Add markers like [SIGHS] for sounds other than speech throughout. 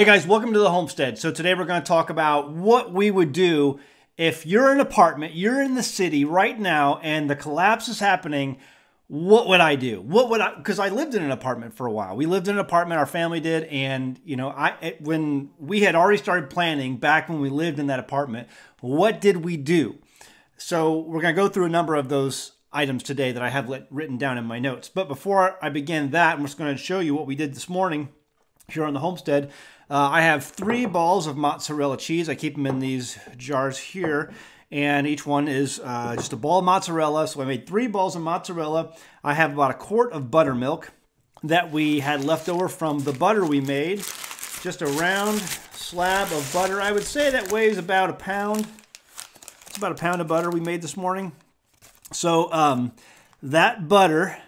Hey guys, welcome to the homestead. So today we're going to talk about what we would do if you're in an apartment, you're in the city right now, and the collapse is happening. What would I do? What would I? Because I lived in an apartment for a while. We lived in an apartment. Our family did, and you know, I when we had already started planning back when we lived in that apartment. What did we do? So we're going to go through a number of those items today that I have written down in my notes. But before I begin that, I'm just going to show you what we did this morning here on the homestead. Uh, I have three balls of mozzarella cheese. I keep them in these jars here. And each one is uh, just a ball of mozzarella. So I made three balls of mozzarella. I have about a quart of buttermilk that we had left over from the butter we made. Just a round slab of butter. I would say that weighs about a pound. It's about a pound of butter we made this morning. So um, that butter,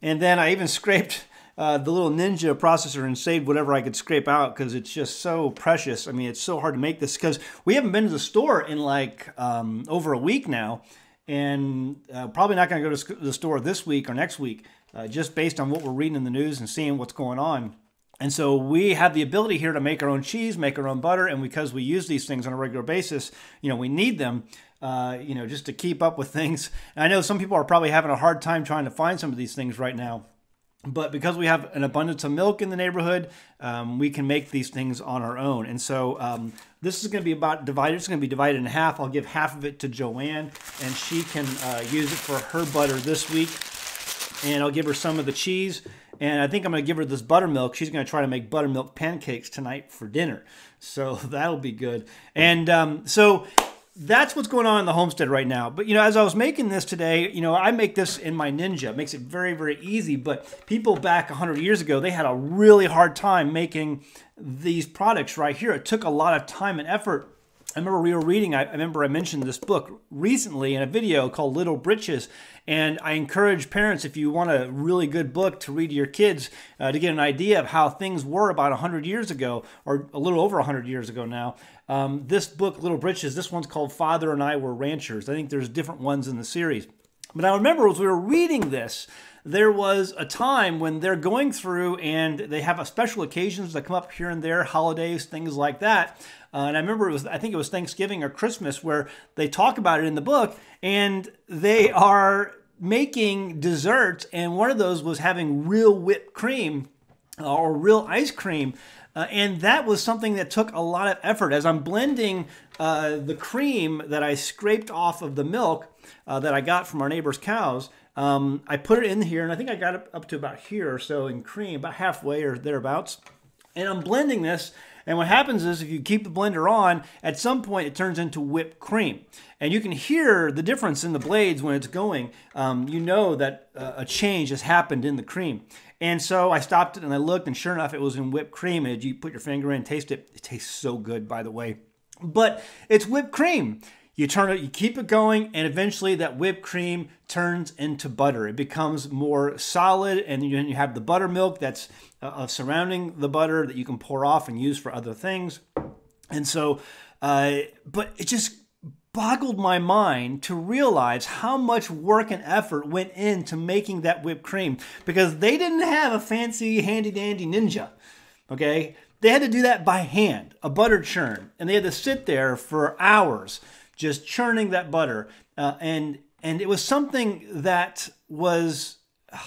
and then I even scraped uh, the little Ninja processor and saved whatever I could scrape out because it's just so precious. I mean, it's so hard to make this because we haven't been to the store in like um, over a week now, and uh, probably not going to go to the store this week or next week, uh, just based on what we're reading in the news and seeing what's going on. And so we have the ability here to make our own cheese, make our own butter, and because we use these things on a regular basis, you know, we need them, uh, you know, just to keep up with things. And I know some people are probably having a hard time trying to find some of these things right now. But because we have an abundance of milk in the neighborhood, um, we can make these things on our own. And so um, this is going to be about divided. It's going to be divided in half. I'll give half of it to Joanne, and she can uh, use it for her butter this week. And I'll give her some of the cheese. And I think I'm going to give her this buttermilk. She's going to try to make buttermilk pancakes tonight for dinner. So [LAUGHS] that'll be good. And um, so that's what's going on in the homestead right now. But you know, as I was making this today, you know, I make this in my Ninja. It makes it very, very easy. But people back 100 years ago, they had a really hard time making these products right here. It took a lot of time and effort. I remember we were reading, I remember I mentioned this book recently in a video called Little Britches. And I encourage parents, if you want a really good book to read to your kids, uh, to get an idea of how things were about 100 years ago, or a little over 100 years ago now. Um, this book, Little Britches, this one's called Father and I Were Ranchers. I think there's different ones in the series. But I remember as we were reading this, there was a time when they're going through and they have a special occasions that come up here and there, holidays, things like that. Uh, and I remember it was, I think it was Thanksgiving or Christmas, where they talk about it in the book, and they are making desserts, and one of those was having real whipped cream uh, or real ice cream. Uh, and that was something that took a lot of effort. As I'm blending uh, the cream that I scraped off of the milk uh, that I got from our neighbor's cows, um, I put it in here, and I think I got it up to about here or so in cream, about halfway or thereabouts. And I'm blending this, and what happens is if you keep the blender on, at some point it turns into whipped cream. And you can hear the difference in the blades when it's going. Um, you know that uh, a change has happened in the cream. And so I stopped it and I looked, and sure enough, it was in whipped cream. And you put your finger in, taste it. It tastes so good, by the way. But it's whipped cream. You turn it, you keep it going, and eventually that whipped cream turns into butter. It becomes more solid, and then you have the buttermilk that's uh, surrounding the butter that you can pour off and use for other things. And so, uh, but it just boggled my mind to realize how much work and effort went into making that whipped cream because they didn't have a fancy handy dandy ninja. Okay, they had to do that by hand, a butter churn, and they had to sit there for hours just churning that butter. Uh, and and it was something that was uh,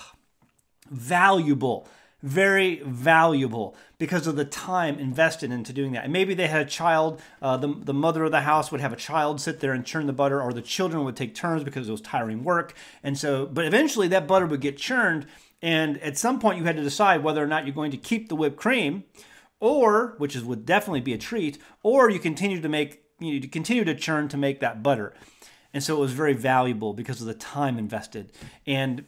valuable, very valuable because of the time invested into doing that. And maybe they had a child, uh, the, the mother of the house would have a child sit there and churn the butter, or the children would take turns because it was tiring work. And so, but eventually that butter would get churned. And at some point, you had to decide whether or not you're going to keep the whipped cream, or, which is, would definitely be a treat, or you continue to make you know, to continue to churn to make that butter. And so it was very valuable because of the time invested. And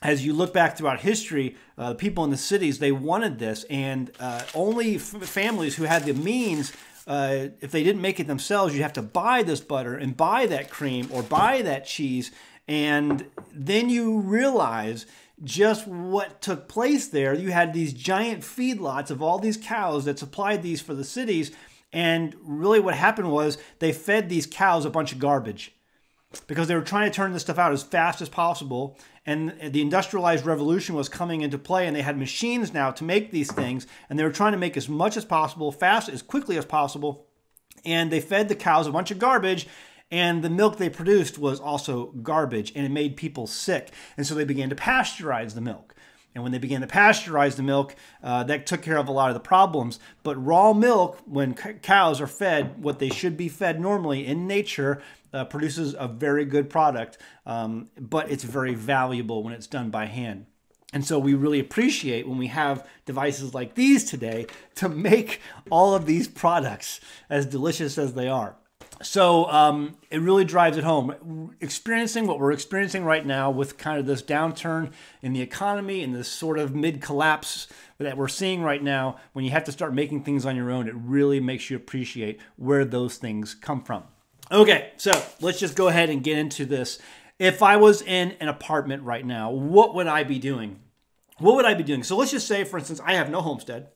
as you look back throughout history, uh, people in the cities they wanted this, and uh, only families who had the means, uh, if they didn't make it themselves, you have to buy this butter and buy that cream or buy that cheese, and then you realize just what took place there. You had these giant feedlots of all these cows that supplied these for the cities, and really, what happened was they fed these cows a bunch of garbage. because they were trying to turn this stuff out as fast as possible. And the industrialized revolution was coming into play, and they had machines now to make these things, and they were trying to make as much as possible, fast, as quickly as possible. And they fed the cows a bunch of garbage, and the milk they produced was also garbage, and it made people sick. And so they began to pasteurize the milk. And when they began to pasteurize the milk, uh, that took care of a lot of the problems. But raw milk, when cows are fed what they should be fed normally in nature, uh, produces a very good product, um, but it's very valuable when it's done by hand. And so we really appreciate when we have devices like these today to make all of these products as delicious as they are. So um, it really drives it home. Experiencing what we're experiencing right now with kind of this downturn in the economy and this sort of mid collapse that we're seeing right now, when you have to start making things on your own, it really makes you appreciate where those things come from. Okay, so let's just go ahead and get into this. If I was in an apartment right now, what would I be doing? What would I be doing? So let's just say, for instance, I have no homestead.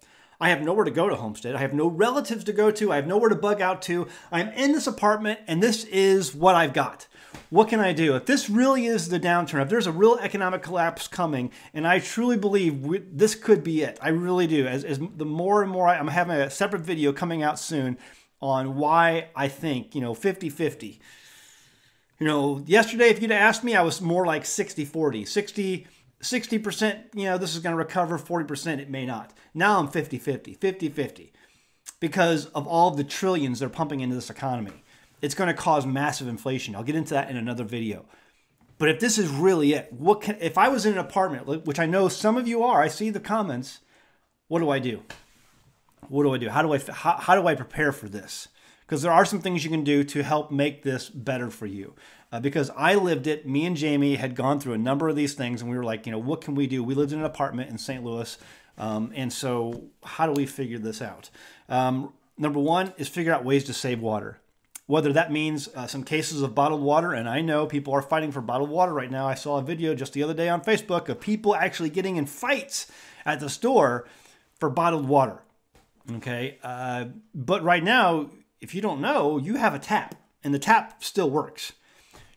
I have nowhere to go to Homestead. I have no relatives to go to. I have nowhere to bug out to. I'm in this apartment and this is what I've got. What can I do? If this really is the downturn, if there's a real economic collapse coming, and I truly believe we, this could be it, I really do. As, as the more and more, I, I'm having a separate video coming out soon on why I think, you know, 50 50. You know, yesterday, if you'd asked me, I was more like 60 40. 60 60%, you know, this is going to recover, 40% it may not. Now I'm 50 50, 50 50 because of all the trillions they're pumping into this economy. It's going to cause massive inflation. I'll get into that in another video. But if this is really it, what can, if I was in an apartment, which I know some of you are, I see the comments, what do I do? What do I do? How do I how, how do I prepare for this? Because there are some things you can do to help make this better for you uh, because I lived it. Me and Jamie had gone through a number of these things, and we were like, you know, what can we do? We lived in an apartment in St. Louis, um, and so how do we figure this out? Um, number one is figure out ways to save water. Whether that means uh, some cases of bottled water, and I know people are fighting for bottled water right now. I saw a video just the other day on Facebook of people actually getting in fights at the store for bottled water. Okay, uh, but right now, if you don't know, you have a tap, and the tap still works.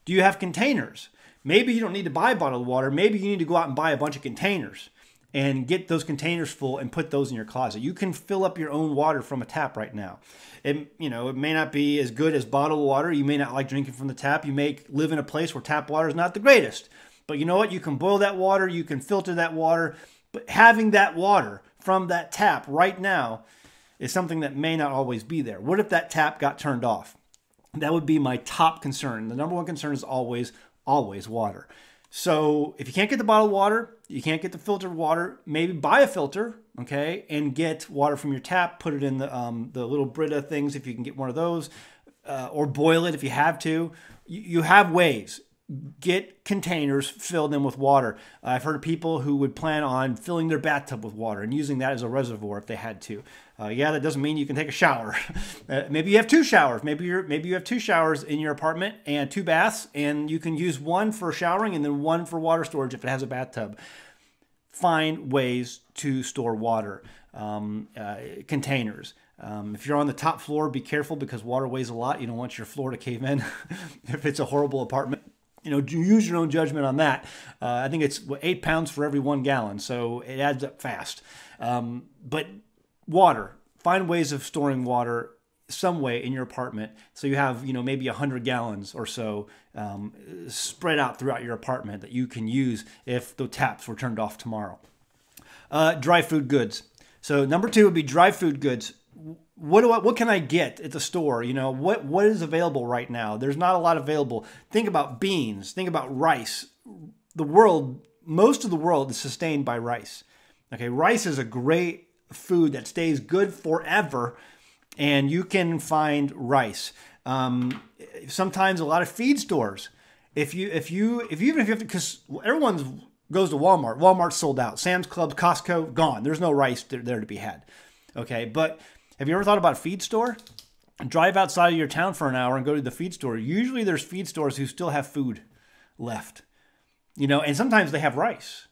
Do you have containers? Maybe you don't need to buy bottled water. Maybe you need to go out and buy a bunch of containers and get those containers full and put those in your closet. You can fill up your own water from a tap right now. It you know, it may not be as good as bottled water. You may not like drinking from the tap. You may live in a place where tap water is not the greatest. But you know what? You can boil that water, you can filter that water, but having that water from that tap right now is something that may not always be there. What if that tap got turned off? That would be my top concern. The number one concern is always, always water. So if you can't get the bottled water, you can't get the filtered water, maybe buy a filter, okay, and get water from your tap. Put it in the um, the little Brita things if you can get one of those, uh, or boil it if you have to. You, you have ways get containers, fill them with water. I've heard of people who would plan on filling their bathtub with water and using that as a reservoir if they had to. Uh, yeah, that doesn't mean you can take a shower. [LAUGHS] uh, maybe you have two showers. Maybe you're maybe you have two showers in your apartment and two baths, and you can use one for showering and then one for water storage if it has a bathtub. Find ways to store water um, uh, containers. Um, if you're on the top floor, be careful because water weighs a lot. You don't want your floor to cave in [LAUGHS] if it's a horrible apartment you know, use your own judgment on that. Uh, I think it's eight pounds for every one gallon, so it adds up fast. Um, but water, find ways of storing water some way in your apartment so you have you know maybe 100 gallons or so um, spread out throughout your apartment that you can use if the taps were turned off tomorrow uh, dry food goods so number two would be dry food goods what do I, what can I get at the store? You know, what what is available right now? There's not a lot available. Think about beans, think about rice. The world, most of the world is sustained by rice. Okay, rice is a great food that stays good forever and you can find rice. Um, sometimes a lot of feed stores. If you if you if you even if you have to, because everyone goes to Walmart, Walmart's sold out. Sam's Club, Costco, gone. There's no rice there, there to be had. Okay, but have you ever thought about feed store? Drive outside of your town for an hour and go to the feed store. Usually there's feed stores who still have food left. You know, and sometimes they have rice.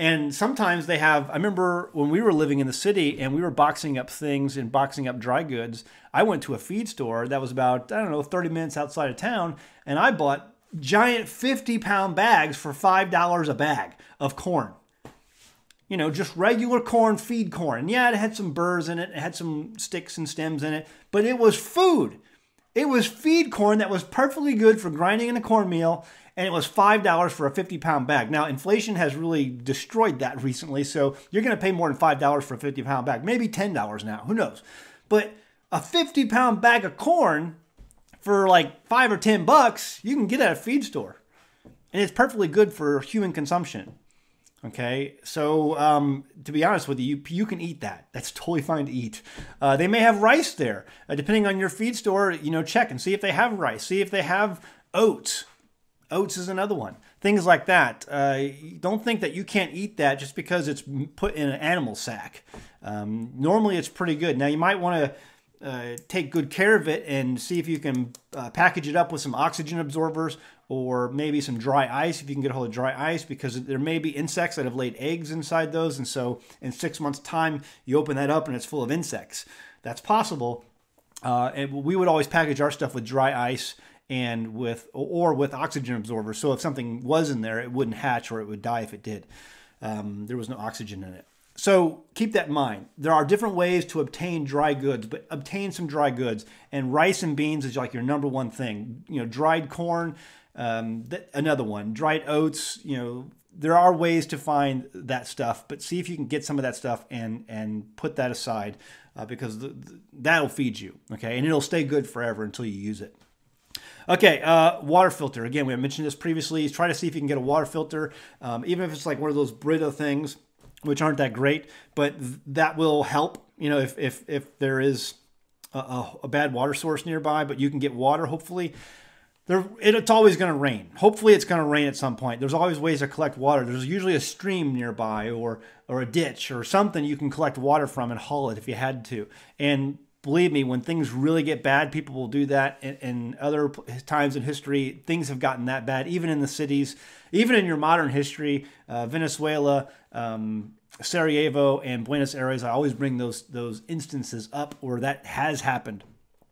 And sometimes they have, I remember when we were living in the city and we were boxing up things and boxing up dry goods, I went to a feed store that was about, I don't know, 30 minutes outside of town and I bought giant 50 pound bags for $5 a bag of corn. You know, just regular corn, feed corn. Yeah, it had some burrs in it, it had some sticks and stems in it, but it was food. It was feed corn that was perfectly good for grinding in a cornmeal, and it was $5 for a 50 pound bag. Now, inflation has really destroyed that recently, so you're going to pay more than $5 for a 50 pound bag, maybe $10 now, who knows. But a 50 pound bag of corn for like five or 10 bucks, you can get at a feed store. And it's perfectly good for human consumption. Okay, so um, to be honest with you, you, you, can eat that. That's totally fine to eat. Uh, they may have rice there, uh, depending on your feed store. You know, check and see if they have rice. See if they have oats. Oats is another one. Things like that. Uh, don't think that you can't eat that just because it's put in an animal sack. Um, normally, it's pretty good. Now, you might want to uh, take good care of it and see if you can uh, package it up with some oxygen absorbers or maybe some dry ice if you can get a hold of dry ice because there may be insects that have laid eggs inside those and so in six months time you open that up and it's full of insects that's possible uh, and we would always package our stuff with dry ice and with or with oxygen absorbers so if something was in there it wouldn't hatch or it would die if it did um, there was no oxygen in it so keep that in mind. There are different ways to obtain dry goods, but obtain some dry goods. And rice and beans is like your number one thing. You know, dried corn, um, th- another one. Dried oats. You know, there are ways to find that stuff, but see if you can get some of that stuff and and put that aside uh, because the, the, that'll feed you. Okay, and it'll stay good forever until you use it. Okay, uh, water filter. Again, we mentioned this previously. Try to see if you can get a water filter, um, even if it's like one of those Brita things which aren't that great, but that will help. You know, if if if there is a, a, bad water source nearby, but you can get water. Hopefully, there it, it's always going to rain. Hopefully, it's going to rain at some point. There's always ways to collect water. There's usually a stream nearby, or or a ditch, or something you can collect water from and haul it if you had to. And believe me, when things really get bad, people will do that. In, other times in history, things have gotten that bad, even in the cities, even in your modern history, uh, Venezuela, um, Sarajevo, and Buenos Aires. I always bring those those instances up where that has happened.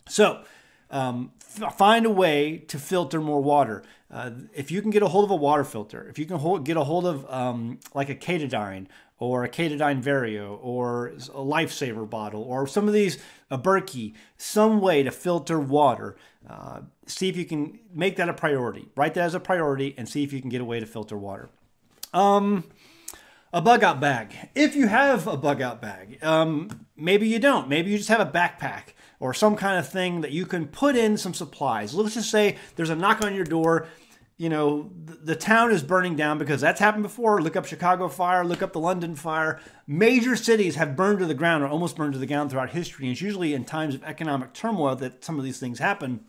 So. Um, find a way to filter more water. Uh, if you can get a hold of a water filter, if you can hold, get a hold of um, like a Katadyn or a Katadyn Vario or a Lifesaver bottle or some of these, a Berkey, some way to filter water. Uh, see if you can make that a priority. Write that as a priority and see if you can get a way to filter water. Um, a bug out bag. If you have a bug out bag, um, maybe you don't. Maybe you just have a backpack or some kind of thing that you can put in some supplies. Let's just say there's a knock on your door you know, the town is burning down because that's happened before. Look up Chicago fire, look up the London fire. Major cities have burned to the ground or almost burned to the ground throughout history. And it's usually in times of economic turmoil that some of these things happen.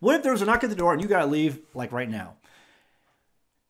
What if there was a knock at the door and you got to leave like right now?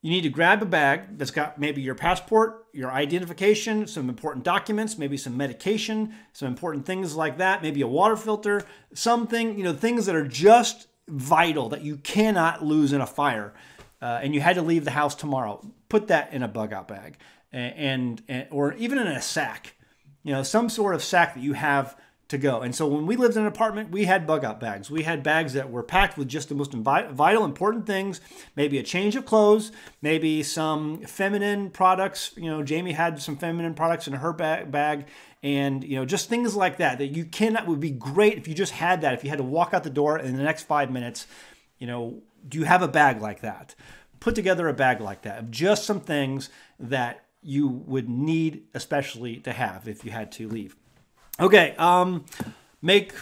You need to grab a bag that's got maybe your passport, your identification, some important documents, maybe some medication, some important things like that, maybe a water filter, something, you know, things that are just vital that you cannot lose in a fire, uh, and you had to leave the house tomorrow, put that in a bug out bag, and, and or even in a sack, you know, some sort of sack that you have to go. And so when we lived in an apartment, we had bug out bags. We had bags that were packed with just the most vital, important things, maybe a change of clothes, maybe some feminine products. You know, Jamie had some feminine products in her bag and you know just things like that that you cannot would be great if you just had that if you had to walk out the door in the next five minutes you know do you have a bag like that put together a bag like that of just some things that you would need especially to have if you had to leave okay um, make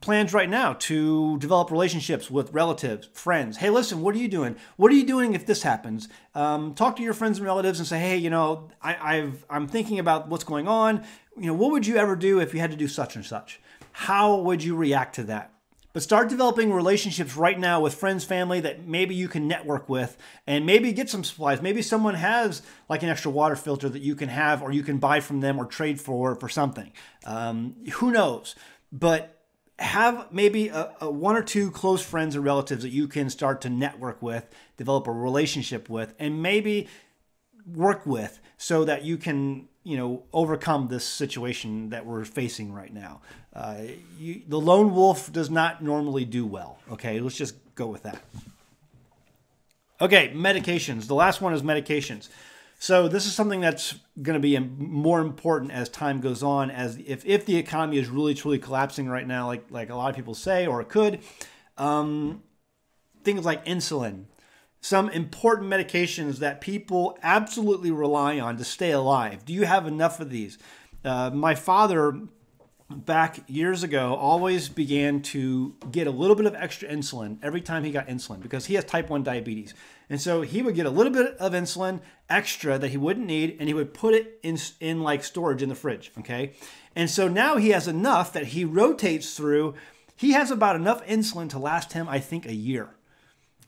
plans right now to develop relationships with relatives, friends. Hey, listen, what are you doing? What are you doing if this happens? Um, talk to your friends and relatives and say, hey, you know, I, I've I'm thinking about what's going on you know, what would you ever do if you had to do such and such? How would you react to that? But start developing relationships right now with friends, family that maybe you can network with and maybe get some supplies. Maybe someone has like an extra water filter that you can have or you can buy from them or trade for for something. Um, who knows? But have maybe a, a, one or two close friends or relatives that you can start to network with, develop a relationship with, and maybe work with so that you can you know overcome this situation that we're facing right now. Uh, you, the lone wolf does not normally do well. Okay, let's just go with that. Okay, medications. The last one is medications. So this is something that's going to be more important as time goes on. As if, if the economy is really truly collapsing right now, like like a lot of people say, or it could, um, things like insulin, some important medications that people absolutely rely on to stay alive. Do you have enough of these? Uh, my father back years ago always began to get a little bit of extra insulin every time he got insulin because he has type 1 diabetes. And so he would get a little bit of insulin extra that he wouldn't need and he would put it in in like storage in the fridge, okay? And so now he has enough that he rotates through. He has about enough insulin to last him I think a year.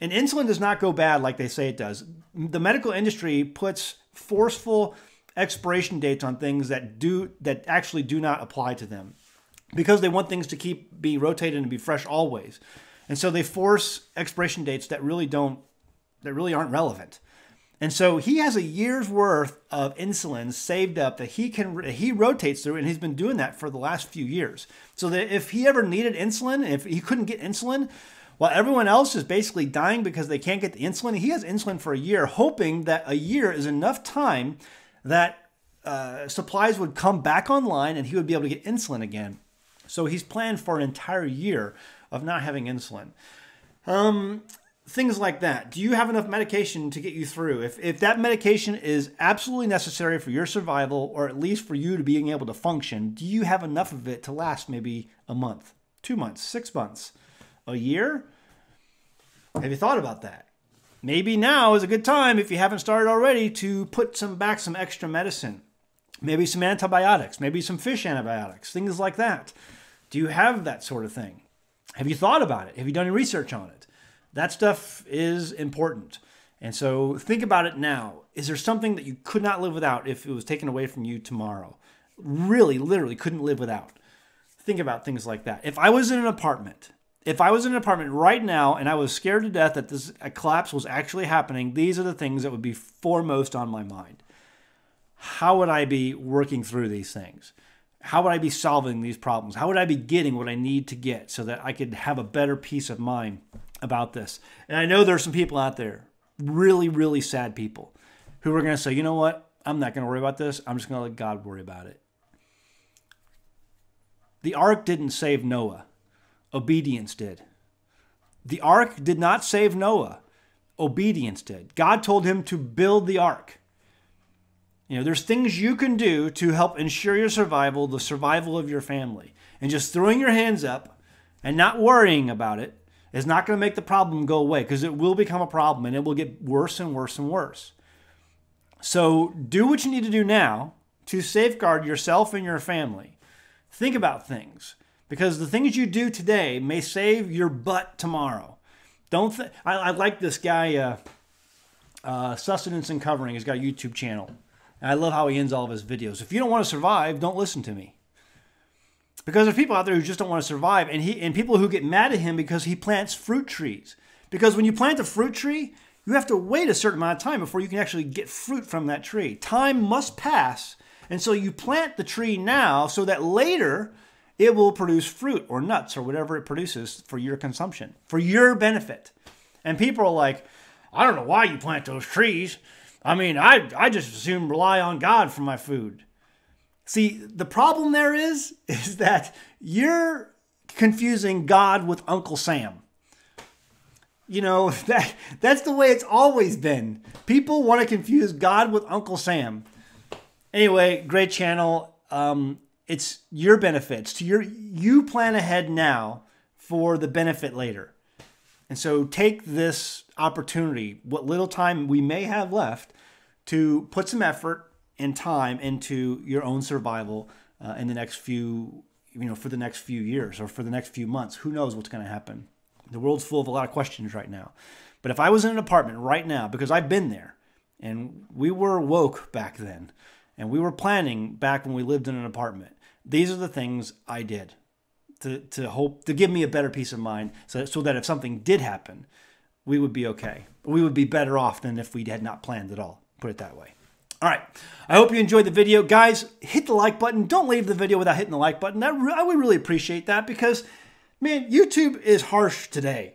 And insulin does not go bad like they say it does. The medical industry puts forceful expiration dates on things that do that actually do not apply to them because they want things to keep be rotated and be fresh always. And so they force expiration dates that really don't that really aren't relevant. And so he has a year's worth of insulin saved up that he can he rotates through and he's been doing that for the last few years. So that if he ever needed insulin, if he couldn't get insulin, while everyone else is basically dying because they can't get the insulin, he has insulin for a year, hoping that a year is enough time that uh, supplies would come back online and he would be able to get insulin again. So he's planned for an entire year of not having insulin. Um, things like that. Do you have enough medication to get you through? If, if that medication is absolutely necessary for your survival, or at least for you to being able to function, do you have enough of it to last maybe a month, two months, six months, a year? Have you thought about that? Maybe now is a good time, if you haven't started already, to put some back some extra medicine. Maybe some antibiotics, maybe some fish antibiotics, things like that. Do you have that sort of thing? Have you thought about it? Have you done any research on it? That stuff is important. And so think about it now. Is there something that you could not live without if it was taken away from you tomorrow? Really, literally couldn't live without. Think about things like that. If I was in an apartment if I was in an apartment right now and I was scared to death that this collapse was actually happening, these are the things that would be foremost on my mind. How would I be working through these things? How would I be solving these problems? How would I be getting what I need to get so that I could have a better peace of mind about this? And I know there's some people out there, really, really sad people, who are going to say, you know what? I'm not going to worry about this. I'm just going to let God worry about it. The ark didn't save Noah Obedience did. The ark did not save Noah. Obedience did. God told him to build the ark. You know, there's things you can do to help ensure your survival, the survival of your family. And just throwing your hands up and not worrying about it is not going to make the problem go away because it will become a problem and it will get worse and worse and worse. So do what you need to do now to safeguard yourself and your family. Think about things because the things you do today may save your butt tomorrow. Don't th- I, I, like this guy, uh, uh, Sustenance and Covering. He's got a YouTube channel. And I love how he ends all of his videos. If you don't want to survive, don't listen to me. Because there's people out there who just don't want to survive, and he and people who get mad at him because he plants fruit trees. Because when you plant a fruit tree, you have to wait a certain amount of time before you can actually get fruit from that tree. Time must pass, and so you plant the tree now so that later it will produce fruit or nuts or whatever it produces for your consumption, for your benefit. And people are like, I don't know why you plant those trees. I mean, I, I just assume rely on God for my food. See, the problem there is, [LAUGHS] is that you're confusing God with Uncle Sam. You know, [LAUGHS] that that's the way it's always been. People want to confuse God with Uncle Sam. Anyway, great channel. Um, it's your benefits to your you plan ahead now for the benefit later. And so take this opportunity, what little time we may have left, to put some effort and time into your own survival uh, in the next few, you know, for the next few years or for the next few months. Who knows what's going to happen? The world's full of a lot of questions right now. But if I was in an apartment right now, because I've been there, and we were woke back then, and we were planning back when we lived in an apartment, these are the things I did to, to hope to give me a better peace of mind so, so that if something did happen, we would be okay. We would be better off than if we had not planned at all. Put it that way. All right. I hope you enjoyed the video. Guys, hit the like button. Don't leave the video without hitting the like button. That I would really appreciate that because, man, YouTube is harsh today.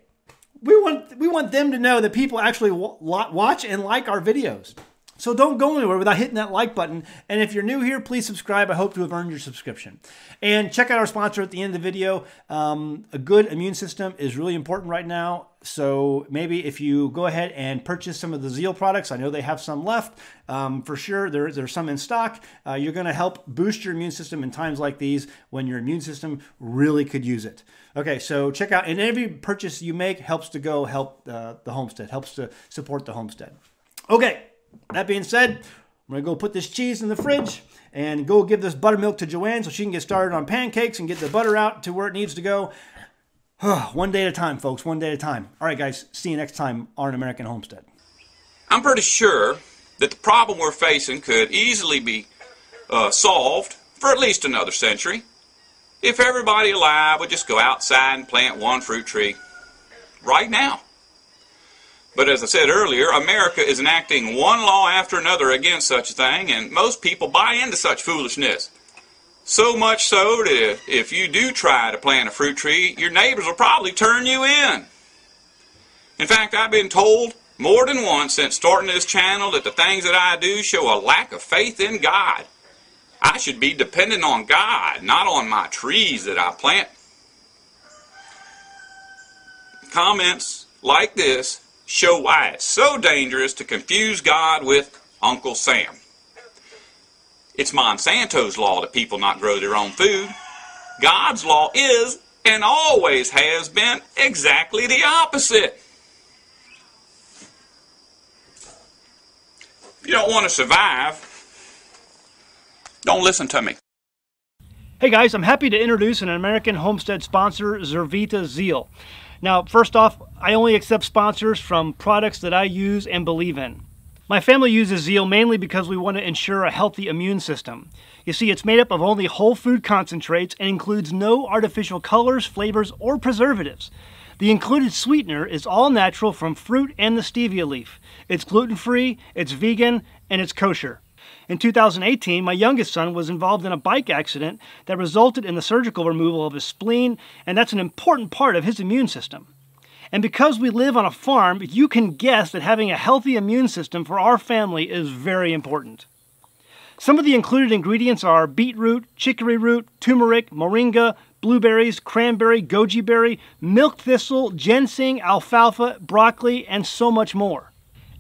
we want we want them to know that people actually watch and like our videos. So don't go anywhere without hitting that like button. And if you're new here, please subscribe. I hope to have earned your subscription. And check out our sponsor at the end of the video. Um, a good immune system is really important right now. So maybe if you go ahead and purchase some of the Zeal products, I know they have some left um, for sure. There, there's some in stock. Uh, you're going to help boost your immune system in times like these when your immune system really could use it. Okay, so check out, and every purchase you make helps to go help uh, the homestead, helps to support the homestead. Okay. That being said, I'm to go put this cheese in the fridge and go give this buttermilk to Joanne so she can get started on pancakes and get the butter out to where it needs to go. [SIGHS] one day at a time, folks, one day at a time. All right, guys, see you next time on An American Homestead. I'm pretty sure that the problem we're facing could easily be uh, solved for at least another century if everybody alive would just go outside and plant one fruit tree right now. But as I said earlier, America is enacting one law after another against such a thing, and most people buy into such foolishness. So much so that if you do try to plant a fruit tree, your neighbors will probably turn you in. In fact, I've been told more than once since starting this channel that the things that I do show a lack of faith in God. I should be dependent on God, not on my trees that I plant. Comments like this show why it's so dangerous to confuse God with Uncle Sam. It's Monsanto's law that people not grow their own food. God's law is and always has been exactly the opposite. If you don't want to survive, don't listen to me. Hey guys, I'm happy to introduce an American Homestead sponsor, Zurvita Zeal. Now, first off, I only accept sponsors from products that I use and believe in. My family uses Zeal mainly because we want to ensure a healthy immune system. You see, it's made up of only whole food concentrates and includes no artificial colors, flavors, or preservatives. The included sweetener is all natural from fruit and the stevia leaf. It's gluten free, it's vegan, and it's kosher. In 2018, my youngest son was involved in a bike accident that resulted in the surgical removal of his spleen, and that's an important part of his immune system. And because we live on a farm, you can guess that having a healthy immune system for our family is very important. Some of the included ingredients are beetroot, chicory root, turmeric, moringa, blueberries, cranberry, goji berry, milk thistle, ginseng, alfalfa, broccoli, and so much more.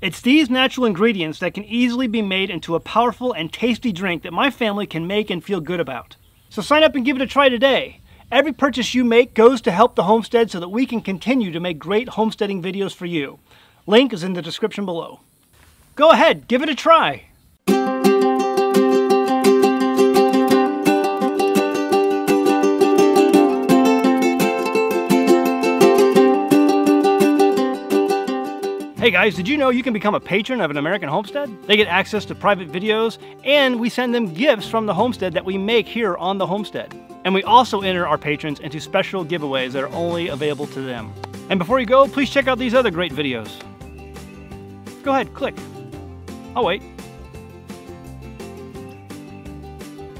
It's these natural ingredients that can easily be made into a powerful and tasty drink that my family can make and feel good about. So sign up and give it a try today. Every purchase you make goes to help the homestead so that we can continue to make great homesteading videos for you. Link is in the description below. Go ahead, give it a try. Hey guys, did you know you can become a patron of an American Homestead? They get access to private videos, and we send them gifts from the homestead that we make here on the homestead. And we also enter our patrons into special giveaways that are only available to them. And before you go, please check out these other great videos. Go ahead, click. I'll wait.